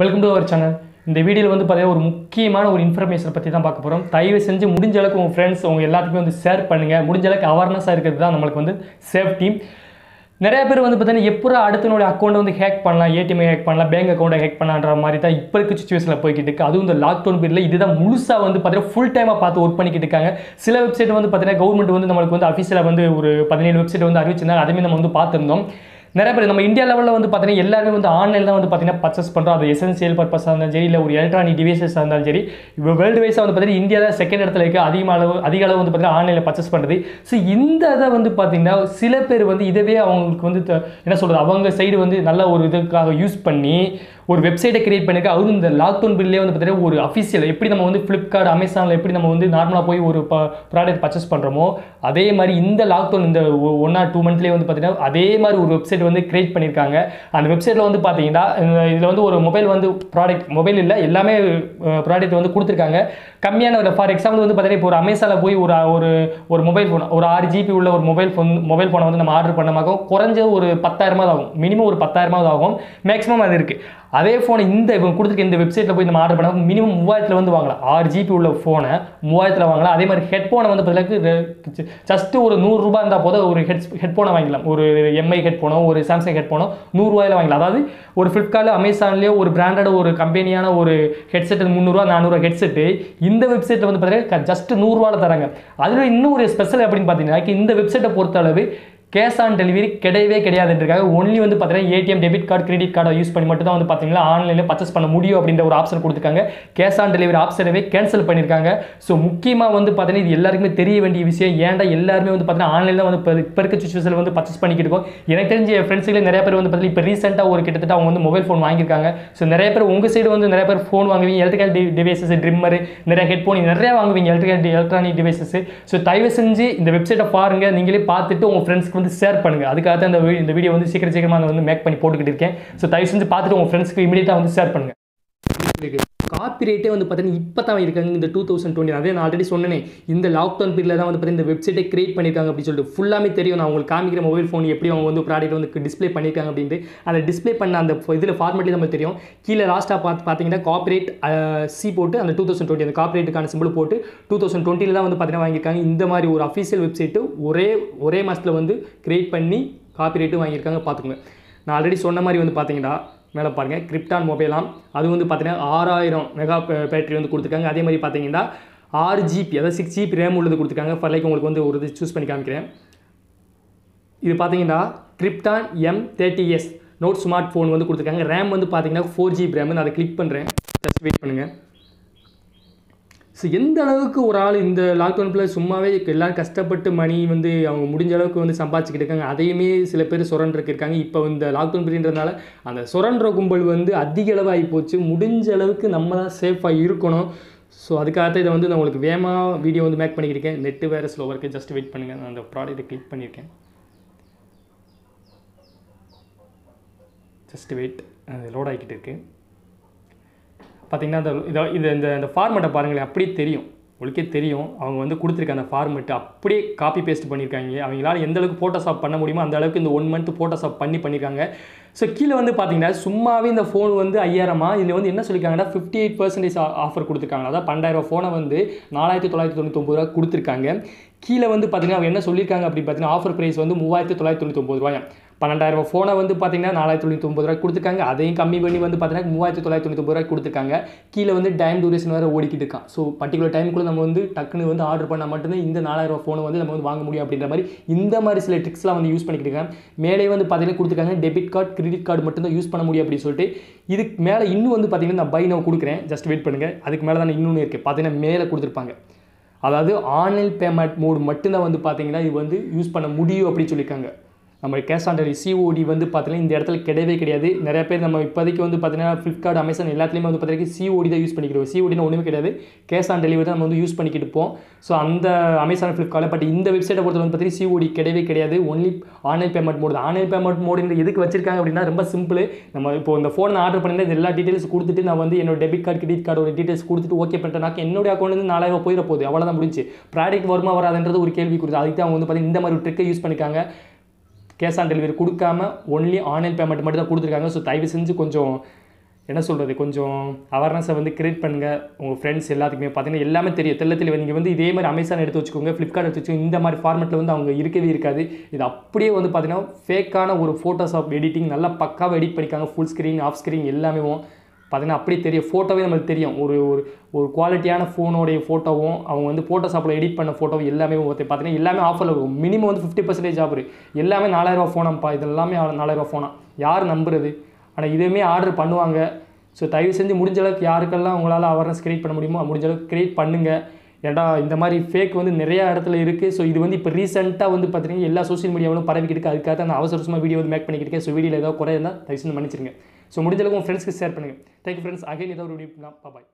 Welcome to our channel இந்த வீடியோவில் வந்து பார்த்தீங்கன்னா ஒரு முக்கியமான ஒரு இன்ஃபர்மேஷனை பற்றி தான் பார்க்க போகிறோம் தயவு செஞ்சு முடிஞ்ச அளவுக்கு உங்கள் ஃப்ரெண்ட்ஸ் உங்கள் எல்லாத்துக்குமே வந்து ஷேர் பண்ணுங்கள் முடிஞ்ச அளவுக்கு அவேர்னஸாக இருக்கிறது தான் நம்மளுக்கு வந்து சேஃப்டி நிறைய பேர் வந்து பார்த்தீங்கன்னா எப்போ அடுத்தனுடைய அக்கௌண்ட்டை வந்து ஹேக் பண்ணலாம் ஏடிஎம் ஹேக் பண்ணலாம் பேங்க் அக்கௌண்ட்டை ஹேக் பண்ணலான்ற மாதிரி தான் இப்போ இருக்க சுச்சுவேஷனில் போய்கிட்டு இருக்கு. அதுவும் இந்த லாக்டவுன் பீரியடில் இதுதான் முழுசாக வந்து பார்த்தீங்கன்னா ஃபுல் டைமாக பார்த்து ஒர்க் பண்ணிக்கிட்டு இருக்காங்க. சில வெப்சைட் வந்து பார்த்தீங்கன்னா கவர்மெண்ட் வந்து நம்மளுக்கு வந்து அஃபீஷியலாக வந்து ஒரு பதினேழு வெப்சைட் வந்து அறிவிச்சிருந்தாங்க. அதுவுமே நம்ம வந்து பார்த்துருந்தோம். நிறைய பேர் நம்ம இந்தியா லெவலில் வந்து பார்த்தீங்கன்னா எல்லாருமே வந்து ஆன்லைன் தான் வந்து பார்த்தீங்கன்னா பர்ச்சேஸ் பண்ணுறோம் அது எசென்சியல் பர்பஸாக இருந்தாலும் சரி இல்லை ஒரு எலக்ட்ரானிக் டிவைசஸாக இருந்தாலும் சரி இப்போ வேர்ல்டு வைஸாக வந்து பார்த்தீங்கன்னா இந்தியா தான் செகண்ட் இடத்துல இருக்குது அதிக அளவு அதிக அளவு வந்து பார்த்தீங்கன்னா ஆன்லைனில் பர்ச்சேஸ் பண்ணுறது ஸோ இந்த இதை வந்து பார்த்தீங்கன்னா சில பேர் வந்து இதவே அவங்களுக்கு வந்து த- என்ன சொல்கிறது அவங்க சைடு வந்து நல்ல ஒரு இதுக்காக யூஸ் பண்ணி ஒரு வெப்சைட்டை கிரியேட் பண்ணிக்க அதுவும் இந்த லாக்டவுன் பில்லே வந்து பார்த்தீங்கன்னா ஒரு அஃபிஷியல் எப்படி நம்ம வந்து ஃப்ளிப்கார்ட் அமேசானில் எப்படி நம்ம வந்து நார்மலாக போய் ஒரு ப்ராடக்ட் பர்ச்சேஸ் பண்ணுறோமோ அதே மாதிரி இந்த லாக்டவுன் இந்த ஒன் ஆர் டூ மந்த்லேயே வந்து பார்த்தீங்கன்னா அதே மாதிரி ஒரு வெப்சைட் வந்து கிரியேட் பண்ணியிருக்காங்க அந்த வெப்சைட்டில் வந்து பார்த்தீங்கன்னா இதில் வந்து ஒரு மொபைல் வந்து ப்ராடக்ட் மொபைல் இல்லை எல்லாமே ப்ராடக்ட் வந்து கொடுத்துருக்காங்க. கம்மியான ஒரு ஃபார் எக்ஸாம்பிள் வந்து பார்த்தீங்கன்னா இப்போ ஒரு அமேசானில் போய் ஒரு ஒரு ஒரு மொபைல் ஃபோன் ஒரு ஆறு ஜிபி உள்ள ஒரு மொபைல் ஃபோன் மொபைல் ஃபோனை வந்து நம்ம ஆர்டர் பண்ணமாக குறைஞ்ச ஒரு பத்தாயிரமாவது ஆகும். மினிமம் ஒரு பத்தாயிரமாவது ஆகும். மேக்ஸிமம் அது இருக்குது அதே ஃபோனை இந்த இவங்க கொடுத்துருக்க இந்த வெப்சைட்டில் போய் நம்ம ஆர்டர் பண்ணால் மினிமம் மூவாயிரத்தில் வந்து வாங்கலாம். ஆறு ஜிபி உள்ள ஃபோனை மூவாயிரத்தில் வாங்கலாம். அதே மாதிரி ஹெட்ஃபோனை வந்து பார்த்தீங்கன்னா ஜஸ்ட்டு ஒரு நூறுரூபா இருந்தால் போதும் ஒரு ஹெட் ஹெட்ஃபோனை வாங்கிக்கலாம். ஒரு எம்ஐ ஹெட்ஃபோனோ ஒரு சாம்சங் ஹெட்ஃபோனோ நூறுரூவாயில் வாங்கலாம். அதாவது ஒரு ஃப்ளிப்கார்ட்டில் அமேசான்லேயோ ஒரு பிராண்டட் ஒரு கம்பெனியான ஒரு ஹெட்செட் முந்நூறுரூவா நானூறுவா ஹெட்செட்டு இந்த வெப்சைட்டில் வந்து பார்த்தீங்கன்னா ஜஸ்ட் நூறுரூவாவில் தராங்க. அதில் இன்னும் ஒரு ஸ்பெஷல் அப்படின்னு பார்த்தீங்கன்னா இந்த வெப்சைட்டை பொறுத்தளவு கேஷ் ஆன் டெலிவரி கிடையவே கிடையாதுன்றக்காக ஒன்லி வந்து பார்த்தீங்கன்னா ஏடிஎம் டெபிட் கார்டு கிரெடிட் கார்டை யூஸ் பண்ணி மட்டும் தான் வந்து பார்த்தீங்கன்னா ஆன்லைனில் பர்ச்சேஸ் பண்ண முடியும் அப்படின்ற ஒரு ஆப்ஷன் கொடுத்துருக்காங்க. கேஷ் ஆன் டெலிவரி ஆப்ஷனவே கேன்சல் பண்ணியிருக்காங்க ஸோ முக்கியமாக வந்து பார்த்தீங்கன்னா இது எல்லாருக்குமே தெரிய வேண்டிய விஷயம். ஏன்டா எல்லாருமே வந்து பார்த்தீங்கன்னா ஆன்லைனில் தான் வந்து இப்போ இப்போ இருக்க சுச்சுவேஷனில் வந்து பர்ச்சேஸ் பண்ணிக்கிட்டு இருக்கோம். எனக்கு தெரிஞ்ச என் ஃப்ரெண்ட்ஸுகளே நிறைய பேர் வந்து பார்த்தீங்கன்னா இப்போ ரீசெண்டாக ஒரு கிட்டத்தட்ட அவங்க வந்து மொபைல் ஃபோன் வாங்கியிருக்காங்க. ஸோ நிறைய பேர் உங்கள் சைடு வந்து நிறைய பேர் ஃபோன் வாங்குவீங்க. எலக்ட்ரிக்கல் டிவைசஸ் ட்ரிம்மர் நிறைய ஹெட்ஃபோன் நிறைய வாங்குவீங்க. எலக்ட்ரிக்கல் எலக்ட்ரானிக் டிவைசஸ் ஸோ தயவு செஞ்சு இந்த வெப்சைட்டை பாருங்கள் நீங்களே பார்த்துட்டு உங்கள் ஃப்ரெண்ட்ஸ்க்கு வந்து ஷேர் பண்ணுங்க. அதுக்காக தான் இந்த இந்த வீடியோ வந்து சீக்கிரம் சீக்கிரமாக நான் வந்து மேக் பண்ணி போட்டுக்கிட்டு இருக்கேன். ஸோ தயவு செஞ்சு பார்த்துட்டு உங்கள் ஃப்ரெண்ட்ஸ்க்கு இமீடியட்டாக வந்து ஷேர் பண்ணுங்க. காப்பிரைட்டே வந்து பார்த்தீங்கன்னா இப்போ தான் இருக்காங்க இந்த டூ தௌசண்ட் டுவெண்ட்டி அதே நான் ஆல்ரெடி சொன்னேனே இந்த லாக்டவுன் பீரியடில் தான் வந்து பார்த்தீங்கன்னா இந்த வெப்சைட்டை கிரியேட் பண்ணியிருக்காங்க அப்படின்னு சொல்லிட்டு. ஃபுல்லாமே தெரியும். நான் உங்களுக்கு காமிக்கிற மொபைல் ஃபோன் எப்படி அவங்க வந்து ப்ராடக்ட் வந்து டிஸ்ப்ளே பண்ணியிருக்காங்க அப்படின்ட்டு. அதை டிஸ்ப்ளே பண்ண அந்த இதில் ஃபார்மேட்லேயே நம்ம தெரியும். கீழே லாஸ்ட்டாக பார்த்து பார்த்தீங்கன்னா காப்பிரைட் சி போட்டு அந்த டூ தௌசண்ட் டுவெண்ட்டி அந்த காப்பிரைட்டுக்கான சிம்பிள் போட்டு டூ தௌசண்ட் டுவெண்ட்டியில் தான் வந்து பார்த்தீங்கன்னா வாங்கியிருக்காங்க. இந்த மாதிரி ஒரு அஃபீஷியல் வெப்சைட்டு ஒரே ஒரே மாதத்தில் வந்து கிரியேட் பண்ணி காப்பிரைட்டும் வாங்கியிருக்காங்க. பார்த்துக்கோங்க நான் ஆல்ரெடி சொன்ன மாதிரி வந்து பார்த்தீங்கன்னா மேலே பாருங்கள் கிரிப்டான் மொபைலாம் அது வந்து பார்த்தீங்கன்னா ஆறாயிரம் மெகா பேட்டரி வந்து கொடுத்துருக்காங்க. அதே மாதிரி பார்த்தீங்கன்னா ஆறு ஜிபி அதாவது சிக்ஸ் ஜிபி ரேம் உள்ளது கொடுத்துருக்காங்க. ஃபார் லைக் உங்களுக்கு வந்து ஒரு இது சூஸ் பண்ணி காமிக்கிறேன். இது பார்த்தீங்கன்னா Krypton M thirty S Note smart phone வந்து கொடுத்துருக்காங்க. ரேம் வந்து பார்த்தீங்கன்னா ஃபோர் ஜிபி ரேம் நான் அதை கிளிக் பண்ணுறேன் ஜஸ்ட் வெயிட் பண்ணுங்கள் ஸோ எந்த அளவுக்கு ஒரு ஆள் இந்த லாக்டவுனில் சும்மாவே எல்லாரும் கஷ்டப்பட்டு மணி வந்து அவங்க முடிஞ்ச அளவுக்கு வந்து சம்பாதிச்சிக்கிட்டு இருக்காங்க அதையுமே சில பேர் சுரண்டுறக்கு இருக்காங்க இப்போ இந்த லாக்டவுன் பீரியன்றதுனால அந்த சுரண்டுற கும்பல் வந்து அதிக அளவு போச்சு. முடிஞ்ச அளவுக்கு நம்ம தான் சேஃபாக இருக்கணும். ஸோ அதுக்காக இதை வந்து நான் உங்களுக்கு வேகமாக வீடியோ வந்து மேக் பண்ணிக்கிருக்கேன். நெட்டு வேறு ஸ்லோவாக இருக்குது ஜஸ்ட் வெயிட் பண்ணுங்கள் நான் அந்த ப்ராடக்ட்டை கிளிக் பண்ணியிருக்கேன் ஜஸ்ட் வெயிட் அது லோட் ஆகிக்கிட்டு இருக்குது பார்த்தீங்கன்னா இந்த இதை இது இந்த இந்த ஃபார்மெட்டை பாருங்களேன் அப்படியே தெரியும். உங்களுக்கே தெரியும். அவங்க வந்து கொடுத்துருக்க அந்த ஃபார்மெட்டு அப்படியே காப்பி பேஸ்ட் பண்ணியிருக்காங்க அவங்களால எந்த அளவுக்கு ஃபோட்டோஷாப் பண்ண முடியுமோ அந்த அளவுக்கு இந்த ஒன் மந்த் ஃபோட்டோஷாப் பண்ணி பண்ணியிருக்காங்க ஸோ கீழே வந்து பார்த்தீங்கன்னா சும்மாவே இந்த ஃபோன் வந்து ஐயாயிரமா? இதில் வந்து என்ன சொல்லியிருக்காங்கன்னா ஃபிஃப்டி எயிட் பர்சன்டேஜ் ஆஃபர் கொடுத்துருக்காங்க. அதாவது பன்னெண்டாயிரம் ஃபோனை வந்து நாலாயிரத்தி தொள்ளாயிரத்தி தொண்ணூத்தொம்பது ரூபா கொடுத்துருக்காங்க. கீழே வந்து பார்த்தீங்கன்னா அவங்க என்ன சொல்லியிருக்காங்க அப்படின்னு பார்த்தீங்கன்னா ஆஃபர் ப்ரைஸ் வந்து மூவாயிரத்தி தொள்ளாயிரத்தி தொண்ணூத்தொம்பது ரூபாயா பன்னெண்டாயிரம் ஃபோனை வந்து பார்த்தீங்கன்னா நாலாயிரத்தி தொண்ணூற்றி ஒம்பது ரூபாய் கொடுத்துருக்காங்க. அதையும் கம்மி பண்ணி வந்து பார்த்தீங்கன்னா மூவாயிரத்தி தொள்ளாயிரத்தி தொண்ணூற்றி ரூபாய் கொடுத்துருக்காங்க. கீழே வந்து டைம் டூரேஷன் வேறு ஓடிக்கிட்டு இருக்கான். ஸோ பர்டிகுலர் டைமுக்குள்ளே நம்ம வந்து டக்குன்னு வந்து ஆர்டர் பண்ணால் மட்டும்தான் இந்த நாலாயிரம் ஃபோனை வந்து நம்ம வந்து வாங்க முடியும் அப்படின்ற மாதிரி இந்த மாதிரி சில ட்ரிக்ஸ்லாம் வந்து யூஸ் பண்ணிக்கிட்டு இருக்காங்க. மேலே வந்து பார்த்தீங்கன்னா கொடுத்துருக்காங்க. டெபிட் கார்டு கிரெடிட் கார்டு மட்டும்தான் யூஸ் பண்ண முடியும் அப்படின்னு சொல்லிட்டு. இதுக்கு மேலே இன்னும் வந்து பார்த்தீங்கன்னா நான் பை நான் கொடுக்குறேன். ஜஸ்ட் வெயிட் பண்ணுங்கள் அதுக்கு மேலே தான் இன்னொன்று இருக்குது பார்த்தீங்கன்னா மேலே கொடுத்துருப்பாங்க. அதாவது ஆன்லைன் பேமெண்ட் மோடு மட்டும்தான் வந்து பார்த்தீங்கன்னா இது வந்து யூஸ் பண்ண முடியும் அப்படின்னு சொல்லியிருக்காங்க. நம்ம கேஷ் ஆன் டெலிவரி சிஓடி வந்து பார்த்தீங்கன்னா இந்த இடத்துல கிடையவே கிடையாது. நிறைய பேர் நம்ம இப்போதைக்கு வந்து பார்த்தீங்கன்னா ஃப்ளிப்கார்ட் அமேசான் எல்லாத்துலேயுமே வந்து பார்த்தீங்கன்னா சிஓடி தான் யூஸ் பண்ணிக்கிறோம். சிஓடினா ஒன்றுமே கிடையாது கேஷ் ஆன் டெலிவரி தான் நம்ம வந்து யூஸ் பண்ணிக்கிட்டு இருப்போம். ஸோ அந்த அமேசான் ஃப்ளிப்கார்ட்டில் பட் இந்த வெப்சைட்டை பொறுத்த வந்து பார்த்தீங்கன்னா சிஓடி கிடையவே கிடையாது. Only online payment mode online payment மோடுங்கிற எதுக்கு வச்சிருக்காங்க அப்படின்னா ரொம்ப சிம்பிள் நம்ம இப்போ இந்த ஃபோனை ஆர்டர் பண்ணியிருந்தா எல்லா டீட்டெயில்ஸ் கொடுத்துட்டு நான் வந்து என்னோட டெபிட் கார்டு கிரெடிட் கார்டோட டீட்டெயில்ஸ் கொடுத்துட்டு ஓகே பண்ணிட்டேனாக்க என்னோட அக்கௌண்ட்லேருந்து நாலாயிரம் போயிட போகுது. அவ்வளோதான் முடிஞ்சு. ப்ராடக்ட் வருமா வராதுன்றது ஒரு கேள்வி கொடுத்து அதுக்கு தான் அவங்க வந்து பார்த்தீங்கன்னா இந்த மாதிரி ஒரு ட்ரிக்கை யூஸ் பண்ணிக்காங்க கேஷ் ஆன் டெலிவரி கொடுக்காம ஒன்லி ஆன்லைன் பேமெண்ட் மட்டும் தான் கொடுத்துருக்காங்க. ஸோ தயவு செஞ்சு கொஞ்சம் என்ன சொல்கிறது கொஞ்சம் அவேர்னஸை வந்து கிரியேட் பண்ணுங்கள் உங்கள் ஃப்ரெண்ட்ஸ் எல்லாத்துக்குமே பார்த்தீங்கன்னா எல்லாமே தெரியும். தெல்ல தெளிவாக நீங்கள் வந்து இதே மாதிரி அமேசான் எடுத்து வச்சுக்கோங்க ஃப்ளிப்கார்ட் எடுத்து வச்சுக்கோங்க இந்த மாதிரி ஃபார்மெட்டில் வந்து அவங்க இருக்கவே இருக்காது. இது அப்படியே வந்து பார்த்தீங்கன்னா ஃபேக்கான ஒரு ஃபோட்டோஷாப் எடிட்டிங் நல்லா பக்காவாக எடிட் பண்ணிக்காங்க ஃபுல் ஸ்க்ரீன் ஆஃப் ஸ்க்ரீன் எல்லாமே பார்த்திங்கன்னா அப்படியே தெரியும் ஃபோட்டோவே நம்மளுக்கு தெரியும். ஒரு ஒரு ஒரு குவாலிட்டியான ஃபோனோடைய ஃபோட்டோவும் அவங்க வந்து ஃபோட்டோ ஷாப்பில் எடிட் பண்ண ஃபோட்டோவும் எல்லாமே பார்த்திங்கன்னா பார்த்தீங்கன்னா எல்லாமே ஆஃபரில் இருக்கும். மினிமம் வந்து ஃபிஃப்டி பர்சன்டேஜ் ஆஃபர் எல்லாமே நாலாயிரரூவா ஃபோனாப்பா இது எல்லாமே நாலாயிரரூவா ஃபோனா யார் நம்புறது? ஆனால் இதுவுமே ஆர்டர் பண்ணுவாங்க. ஸோ தயவு செஞ்சு முடிஞ்ச அளவுக்கு யாருக்கெல்லாம் உங்களால் அவேர்னஸ் க்ரியேட் பண்ண முடியுமோ முடிஞ்ச அளவுக்கு கிரியேட் பண்ணுங்கள் ஏன்டா இந்த மாதிரி ஃபேக் வந்து நிறையா இடத்துல இருக்குது ஸோ இது வந்து இப்போ ரீசெண்டாக வந்து பார்த்தீங்கன்னா எல்லா சோஷியல் மீடியாவிலும் பரவிக்கிட்டு அதுக்காக தான் நான் அவசரமாக வீடியோ வந்து மேக் பண்ணிக்கிட்டு இருக்கேன். ஸோ வீடியோவில் ஏதாவது குறை இருந்தால் தயவு செஞ்சு மன்னிச்சிருங்க. ஸோ முடிஞ்ச அளவுக்கு உங்கள் ஃப்ரெண்ட்ஸ்க்கு ஷேர் பண்ணுங்கள் தேங்க்யூ ஃப்ரெண்ட்ஸ் அகைன் ஏதோ ஒரு வீடியோ பாய்